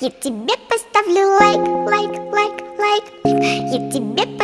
Я тебе поставлю лайк, лайк, лайк, лайк. Я тебе